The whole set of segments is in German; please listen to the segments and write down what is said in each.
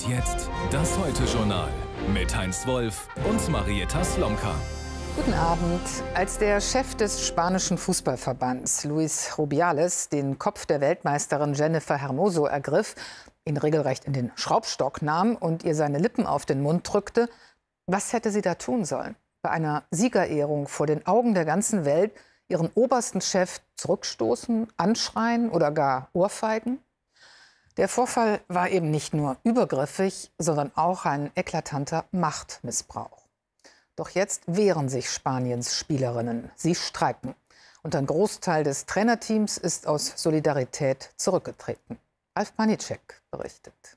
Und jetzt das Heute-Journal mit Heinz Wolf und Marietta Slomka. Guten Abend. Als der Chef des spanischen Fußballverbands, Luis Rubiales, den Kopf der Weltmeisterin Jennifer Hermoso ergriff, ihn regelrecht in den Schraubstock nahm und ihr seine Lippen auf den Mund drückte, was hätte sie da tun sollen? Bei einer Siegerehrung vor den Augen der ganzen Welt ihren obersten Chef zurückstoßen, anschreien oder gar ohrfeigen? Der Vorfall war eben nicht nur übergriffig, sondern auch ein eklatanter Machtmissbrauch. Doch jetzt wehren sich Spaniens Spielerinnen. Sie streiken. Und ein Großteil des Trainerteams ist aus Solidarität zurückgetreten. Ralf Panicek berichtet.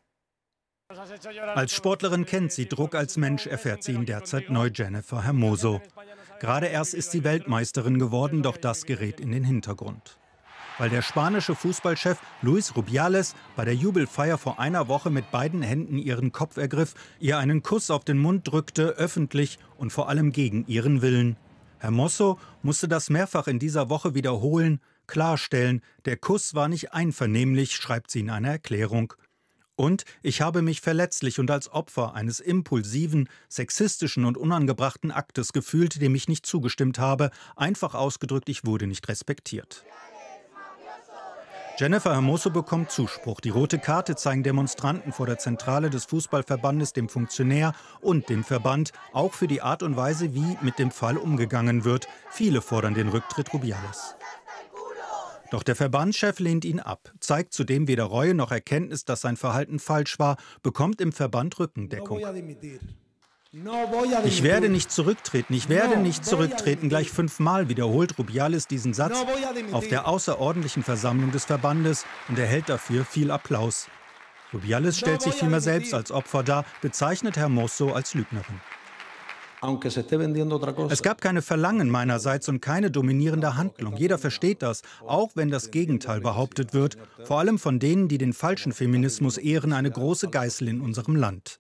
Als Sportlerin kennt sie Druck, als Mensch erfährt sie ihn derzeit neu Jennifer Hermoso. Gerade erst ist sie Weltmeisterin geworden, doch das gerät in den Hintergrund. Weil der spanische Fußballchef Luis Rubiales bei der Jubelfeier vor einer Woche mit beiden Händen ihren Kopf ergriff, ihr einen Kuss auf den Mund drückte, öffentlich und vor allem gegen ihren Willen. Hermoso musste das mehrfach in dieser Woche wiederholen, klarstellen, der Kuss war nicht einvernehmlich, schreibt sie in einer Erklärung. Und ich habe mich verletzlich und als Opfer eines impulsiven, sexistischen und unangebrachten Aktes gefühlt, dem ich nicht zugestimmt habe, einfach ausgedrückt, ich wurde nicht respektiert. Jennifer Hermoso bekommt Zuspruch. Die rote Karte zeigen Demonstranten vor der Zentrale des Fußballverbandes dem Funktionär und dem Verband, auch für die Art und Weise, wie mit dem Fall umgegangen wird. Viele fordern den Rücktritt Rubiales. Doch der Verbandschef lehnt ihn ab, zeigt zudem weder Reue noch Erkenntnis, dass sein Verhalten falsch war, bekommt im Verband Rückendeckung. Ich werde nicht zurücktreten, ich werde nicht zurücktreten. Gleich fünfmal wiederholt Rubiales diesen Satz auf der außerordentlichen Versammlung des Verbandes und erhält dafür viel Applaus. Rubiales stellt sich vielmehr selbst als Opfer dar, bezeichnet Hermoso als Lügnerin. Es gab keine Verlangen meinerseits und keine dominierende Handlung. Jeder versteht das, auch wenn das Gegenteil behauptet wird, vor allem von denen, die den falschen Feminismus ehren, eine große Geißel in unserem Land.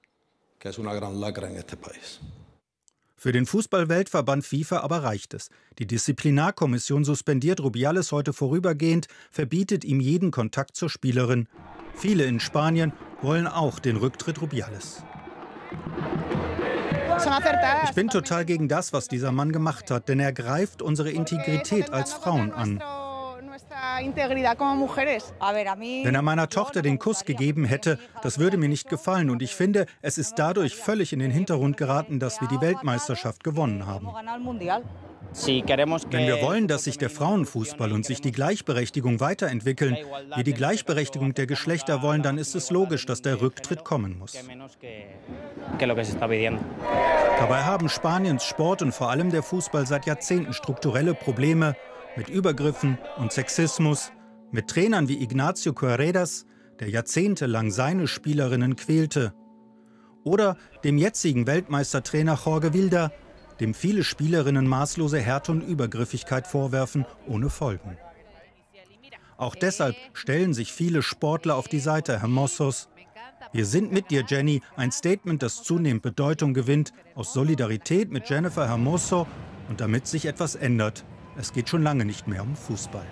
Für den Fußballweltverband FIFA aber reicht es. Die Disziplinarkommission suspendiert Rubiales heute vorübergehend, verbietet ihm jeden Kontakt zur Spielerin. Viele in Spanien wollen auch den Rücktritt Rubiales. Ich bin total gegen das, was dieser Mann gemacht hat, denn er greift unsere Integrität als Frauen an. Wenn er meiner Tochter den Kuss gegeben hätte, das würde mir nicht gefallen. Und ich finde, es ist dadurch völlig in den Hintergrund geraten, dass wir die Weltmeisterschaft gewonnen haben. Wenn wir wollen, dass sich der Frauenfußball und sich die Gleichberechtigung weiterentwickeln, wir die Gleichberechtigung der Geschlechter wollen, dann ist es logisch, dass der Rücktritt kommen muss. Dabei haben Spaniens Sport und vor allem der Fußball seit Jahrzehnten strukturelle Probleme mit Übergriffen und Sexismus, mit Trainern wie Ignacio Corredas, der jahrzehntelang seine Spielerinnen quälte, oder dem jetzigen Weltmeistertrainer Jorge Wilder, dem viele Spielerinnen maßlose Härte und Übergriffigkeit vorwerfen, ohne Folgen. Auch deshalb stellen sich viele Sportler auf die Seite Hermosos. Wir sind mit dir, Jenny, ein Statement, das zunehmend Bedeutung gewinnt, aus Solidarität mit Jennifer Hermoso und damit sich etwas ändert. Es geht schon lange nicht mehr um Fußball.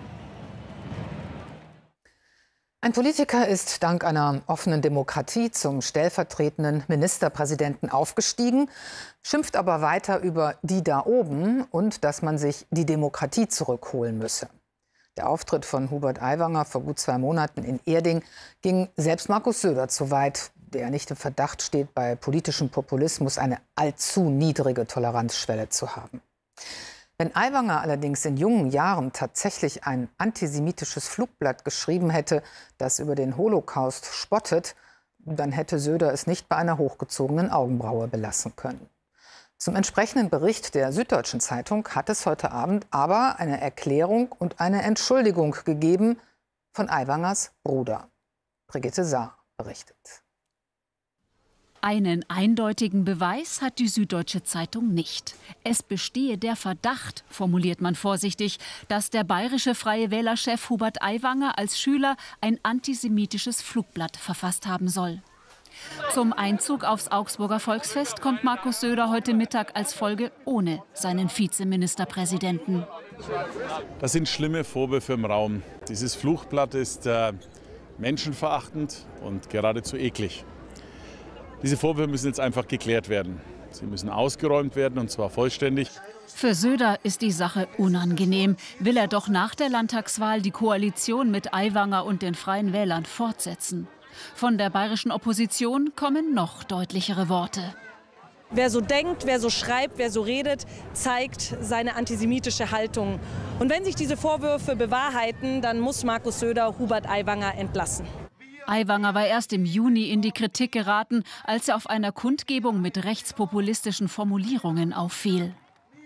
Ein Politiker ist dank einer offenen Demokratie zum stellvertretenden Ministerpräsidenten aufgestiegen, schimpft aber weiter über die da oben und dass man sich die Demokratie zurückholen müsse. Der Auftritt von Hubert Aiwanger vor gut zwei Monaten in Erding ging selbst Markus Söder zu weit, der nicht im Verdacht steht, bei politischem Populismus eine allzu niedrige Toleranzschwelle zu haben. Wenn Aiwanger allerdings in jungen Jahren tatsächlich ein antisemitisches Flugblatt geschrieben hätte, das über den Holocaust spottet, dann hätte Söder es nicht bei einer hochgezogenen Augenbraue belassen können. Zum entsprechenden Bericht der Süddeutschen Zeitung hat es heute Abend aber eine Erklärung und eine Entschuldigung gegeben von Aiwangers Bruder. Brigitte Saar berichtet. Einen eindeutigen Beweis hat die Süddeutsche Zeitung nicht. Es bestehe der Verdacht, formuliert man vorsichtig, dass der bayerische Freie Wählerchef Hubert Aiwanger als Schüler ein antisemitisches Flugblatt verfasst haben soll. Zum Einzug aufs Augsburger Volksfest kommt Markus Söder heute Mittag als Folge ohne seinen Vizeministerpräsidenten. Das sind schlimme Vorwürfe im Raum. Dieses Fluchblatt ist äh, menschenverachtend und geradezu eklig. Diese Vorwürfe müssen jetzt einfach geklärt werden. Sie müssen ausgeräumt werden und zwar vollständig. Für Söder ist die Sache unangenehm. Will er doch nach der Landtagswahl die Koalition mit Aiwanger und den Freien Wählern fortsetzen? Von der bayerischen Opposition kommen noch deutlichere Worte. Wer so denkt, wer so schreibt, wer so redet, zeigt seine antisemitische Haltung. Und wenn sich diese Vorwürfe bewahrheiten, dann muss Markus Söder Hubert Aiwanger entlassen. Aiwanger war erst im Juni in die Kritik geraten, als er auf einer Kundgebung mit rechtspopulistischen Formulierungen auffiel.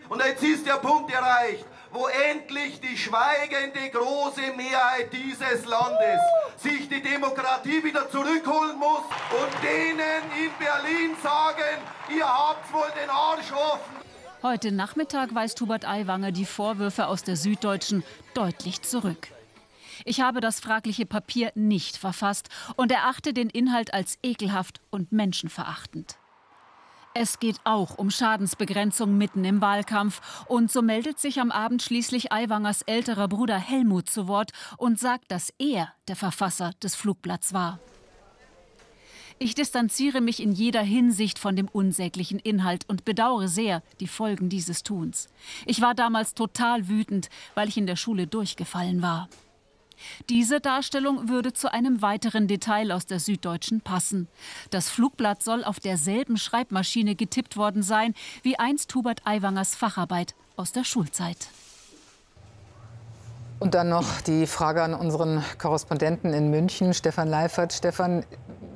Und jetzt ist der Punkt erreicht, wo endlich die schweigende große Mehrheit dieses Landes sich die Demokratie wieder zurückholen muss und denen in Berlin sagen, ihr habt wohl den Arsch offen. Heute Nachmittag weist Hubert Aiwanger die Vorwürfe aus der Süddeutschen deutlich zurück. Ich habe das fragliche Papier nicht verfasst und erachte den Inhalt als ekelhaft und menschenverachtend. Es geht auch um Schadensbegrenzung mitten im Wahlkampf. Und so meldet sich am Abend schließlich Aiwangers älterer Bruder Helmut zu Wort und sagt, dass er der Verfasser des Flugblatts war. Ich distanziere mich in jeder Hinsicht von dem unsäglichen Inhalt und bedauere sehr die Folgen dieses Tuns. Ich war damals total wütend, weil ich in der Schule durchgefallen war. Diese Darstellung würde zu einem weiteren Detail aus der Süddeutschen passen. Das Flugblatt soll auf derselben Schreibmaschine getippt worden sein wie einst Hubert Aiwangers Facharbeit aus der Schulzeit. Und dann noch die Frage an unseren Korrespondenten in München, Stefan Leifert. Stefan,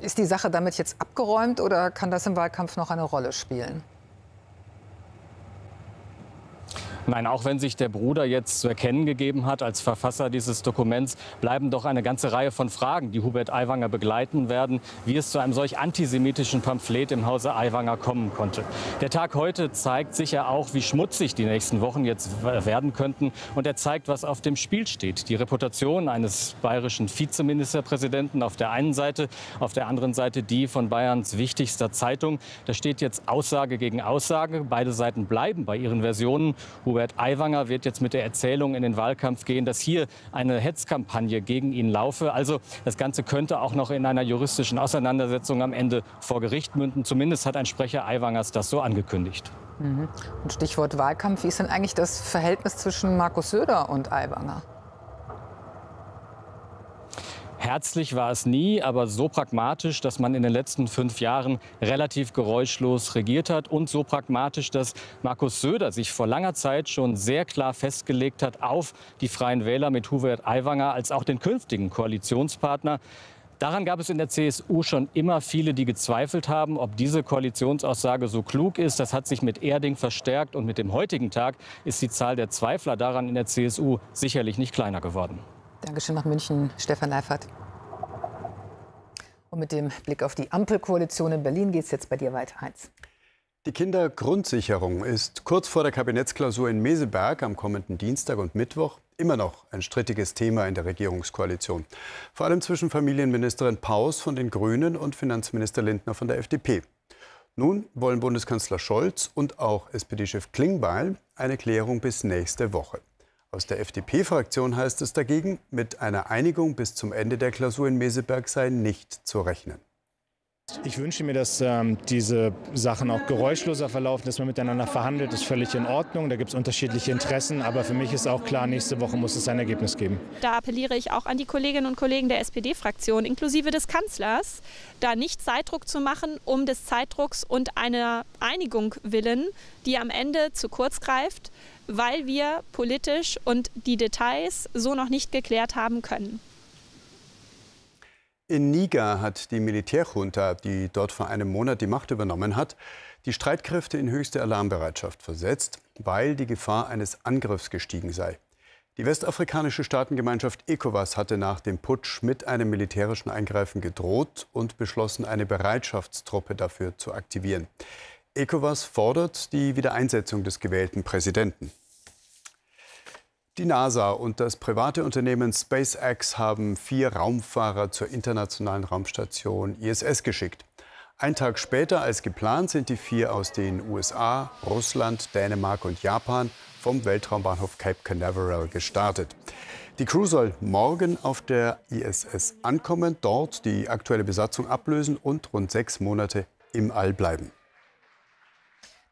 ist die Sache damit jetzt abgeräumt oder kann das im Wahlkampf noch eine Rolle spielen? Nein, auch wenn sich der Bruder jetzt zu erkennen gegeben hat als Verfasser dieses Dokuments, bleiben doch eine ganze Reihe von Fragen, die Hubert Aiwanger begleiten werden, wie es zu einem solch antisemitischen Pamphlet im Hause Aiwanger kommen konnte. Der Tag heute zeigt sicher auch, wie schmutzig die nächsten Wochen jetzt werden könnten. Und er zeigt, was auf dem Spiel steht. Die Reputation eines bayerischen Vizeministerpräsidenten auf der einen Seite, auf der anderen Seite die von Bayerns wichtigster Zeitung. Da steht jetzt Aussage gegen Aussage. Beide Seiten bleiben bei ihren Versionen. Hubert Aiwanger wird jetzt mit der Erzählung in den Wahlkampf gehen, dass hier eine Hetzkampagne gegen ihn laufe. Also das Ganze könnte auch noch in einer juristischen Auseinandersetzung am Ende vor Gericht münden. Zumindest hat ein Sprecher Aiwangers das so angekündigt. Mhm. Und Stichwort Wahlkampf. Wie ist denn eigentlich das Verhältnis zwischen Markus Söder und Aiwanger? Herzlich war es nie, aber so pragmatisch, dass man in den letzten fünf Jahren relativ geräuschlos regiert hat und so pragmatisch, dass Markus Söder sich vor langer Zeit schon sehr klar festgelegt hat auf die Freien Wähler mit Hubert Aiwanger als auch den künftigen Koalitionspartner. Daran gab es in der CSU schon immer viele, die gezweifelt haben, ob diese Koalitionsaussage so klug ist. Das hat sich mit Erding verstärkt und mit dem heutigen Tag ist die Zahl der Zweifler daran in der CSU sicherlich nicht kleiner geworden. Dankeschön nach München, Stefan Leifert. Und mit dem Blick auf die Ampelkoalition in Berlin geht es jetzt bei dir weiter, Heinz. Die Kindergrundsicherung ist kurz vor der Kabinettsklausur in Meseberg am kommenden Dienstag und Mittwoch immer noch ein strittiges Thema in der Regierungskoalition. Vor allem zwischen Familienministerin Paus von den Grünen und Finanzminister Lindner von der FDP. Nun wollen Bundeskanzler Scholz und auch SPD-Chef Klingbeil eine Klärung bis nächste Woche. Aus der FDP-Fraktion heißt es dagegen, mit einer Einigung bis zum Ende der Klausur in Meseberg sei nicht zu rechnen. Ich wünsche mir, dass ähm, diese Sachen auch geräuschloser verlaufen, dass man miteinander verhandelt, ist völlig in Ordnung. Da gibt es unterschiedliche Interessen, aber für mich ist auch klar, nächste Woche muss es ein Ergebnis geben. Da appelliere ich auch an die Kolleginnen und Kollegen der SPD-Fraktion, inklusive des Kanzlers, da nicht Zeitdruck zu machen, um des Zeitdrucks und einer Einigung willen, die am Ende zu kurz greift weil wir politisch und die Details so noch nicht geklärt haben können. In Niger hat die Militärjunta, die dort vor einem Monat die Macht übernommen hat, die Streitkräfte in höchste Alarmbereitschaft versetzt, weil die Gefahr eines Angriffs gestiegen sei. Die westafrikanische Staatengemeinschaft ECOWAS hatte nach dem Putsch mit einem militärischen Eingreifen gedroht und beschlossen, eine Bereitschaftstruppe dafür zu aktivieren. ECOWAS fordert die Wiedereinsetzung des gewählten Präsidenten. Die NASA und das private Unternehmen SpaceX haben vier Raumfahrer zur internationalen Raumstation ISS geschickt. Ein Tag später als geplant sind die vier aus den USA, Russland, Dänemark und Japan vom Weltraumbahnhof Cape Canaveral gestartet. Die Crew soll morgen auf der ISS ankommen, dort die aktuelle Besatzung ablösen und rund sechs Monate im All bleiben.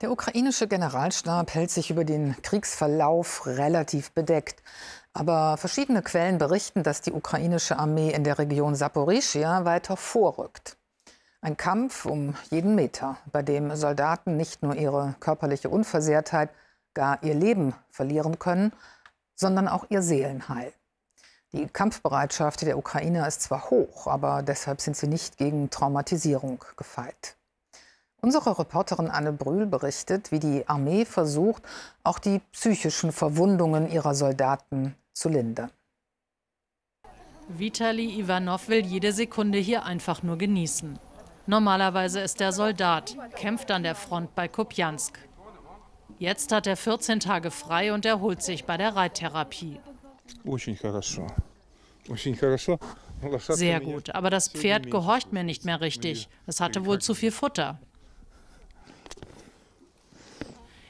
Der ukrainische Generalstab hält sich über den Kriegsverlauf relativ bedeckt. Aber verschiedene Quellen berichten, dass die ukrainische Armee in der Region Saporischia weiter vorrückt. Ein Kampf um jeden Meter, bei dem Soldaten nicht nur ihre körperliche Unversehrtheit, gar ihr Leben verlieren können, sondern auch ihr Seelenheil. Die Kampfbereitschaft der Ukrainer ist zwar hoch, aber deshalb sind sie nicht gegen Traumatisierung gefeit. Unsere Reporterin Anne Brühl berichtet, wie die Armee versucht, auch die psychischen Verwundungen ihrer Soldaten zu lindern. Vitali Ivanov will jede Sekunde hier einfach nur genießen. Normalerweise ist er Soldat, kämpft an der Front bei Kupjansk. Jetzt hat er 14 Tage frei und erholt sich bei der Reittherapie. Sehr gut, aber das Pferd gehorcht mir nicht mehr richtig. Es hatte wohl zu viel Futter.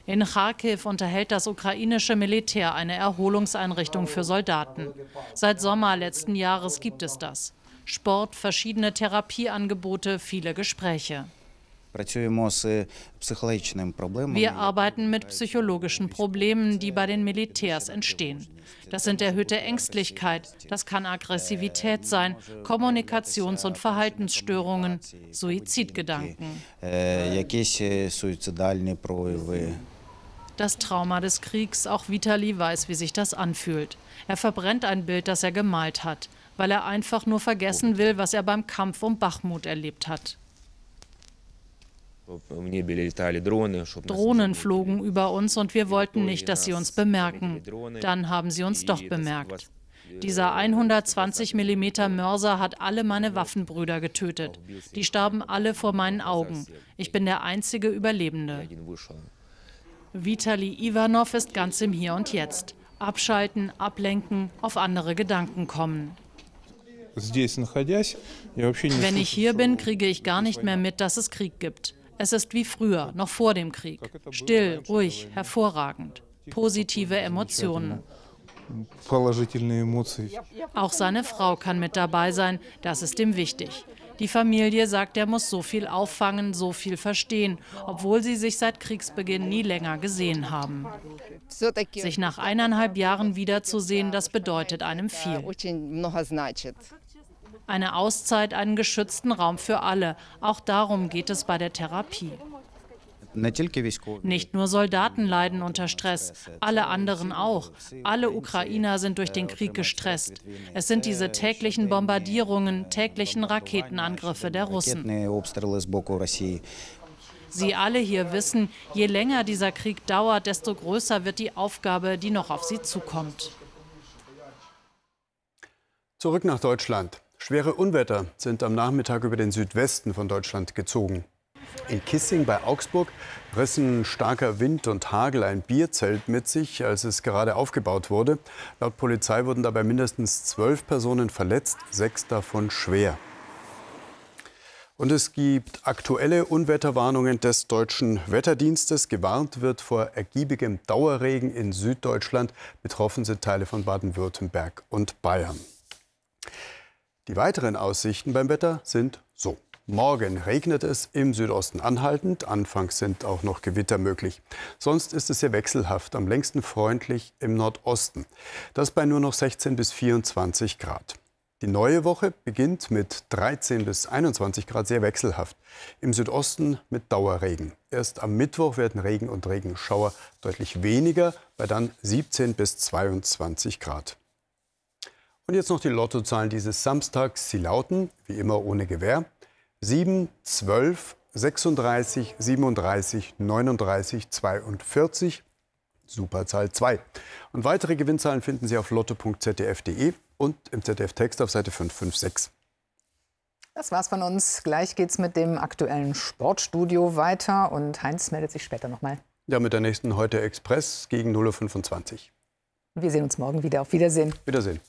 In Kharkiv unterhält das ukrainische Militär eine Erholungseinrichtung für Soldaten. Seit Sommer letzten Jahres gibt es das. Sport, verschiedene Therapieangebote, viele Gespräche. Wir arbeiten mit psychologischen Problemen, die bei den Militärs entstehen. Das sind erhöhte Ängstlichkeit, das kann Aggressivität sein, Kommunikations- und Verhaltensstörungen, Suizidgedanken. Das Trauma des Kriegs, auch Vitali weiß, wie sich das anfühlt. Er verbrennt ein Bild, das er gemalt hat, weil er einfach nur vergessen will, was er beim Kampf um Bachmut erlebt hat. Drohnen flogen über uns und wir wollten nicht, dass sie uns bemerken. Dann haben sie uns doch bemerkt. Dieser 120 mm Mörser hat alle meine Waffenbrüder getötet. Die starben alle vor meinen Augen. Ich bin der einzige Überlebende. Vitali Ivanov ist ganz im Hier und Jetzt. Abschalten, ablenken, auf andere Gedanken kommen. Wenn ich hier bin, kriege ich gar nicht mehr mit, dass es Krieg gibt. Es ist wie früher, noch vor dem Krieg. Still, ruhig, hervorragend. Positive Emotionen. Auch seine Frau kann mit dabei sein, das ist ihm wichtig. Die Familie sagt, er muss so viel auffangen, so viel verstehen, obwohl sie sich seit Kriegsbeginn nie länger gesehen haben. Sich nach eineinhalb Jahren wiederzusehen, das bedeutet einem viel. Eine Auszeit, einen geschützten Raum für alle. Auch darum geht es bei der Therapie. Nicht nur Soldaten leiden unter Stress, alle anderen auch. Alle Ukrainer sind durch den Krieg gestresst. Es sind diese täglichen Bombardierungen, täglichen Raketenangriffe der Russen. Sie alle hier wissen, je länger dieser Krieg dauert, desto größer wird die Aufgabe, die noch auf sie zukommt. Zurück nach Deutschland. Schwere Unwetter sind am Nachmittag über den Südwesten von Deutschland gezogen. In Kissing bei Augsburg rissen starker Wind und Hagel ein Bierzelt mit sich, als es gerade aufgebaut wurde. Laut Polizei wurden dabei mindestens zwölf Personen verletzt, sechs davon schwer. Und es gibt aktuelle Unwetterwarnungen des deutschen Wetterdienstes. Gewarnt wird vor ergiebigem Dauerregen in Süddeutschland. Betroffen sind Teile von Baden-Württemberg und Bayern. Die weiteren Aussichten beim Wetter sind. Morgen regnet es im Südosten anhaltend. Anfangs sind auch noch Gewitter möglich. Sonst ist es sehr wechselhaft, am längsten freundlich im Nordosten. Das bei nur noch 16 bis 24 Grad. Die neue Woche beginnt mit 13 bis 21 Grad sehr wechselhaft. Im Südosten mit Dauerregen. Erst am Mittwoch werden Regen und Regenschauer deutlich weniger, bei dann 17 bis 22 Grad. Und jetzt noch die Lottozahlen dieses Samstags. Sie lauten, wie immer ohne Gewähr, 7, 12, 36, 37, 39, 42. Superzahl 2. Und weitere Gewinnzahlen finden Sie auf lotto.zdf.de und im ZDF-Text auf Seite 556. Das war's von uns. Gleich geht's mit dem aktuellen Sportstudio weiter und Heinz meldet sich später nochmal. Ja, mit der nächsten Heute Express gegen 0.25 Uhr. Wir sehen uns morgen wieder. Auf Wiedersehen. Wiedersehen.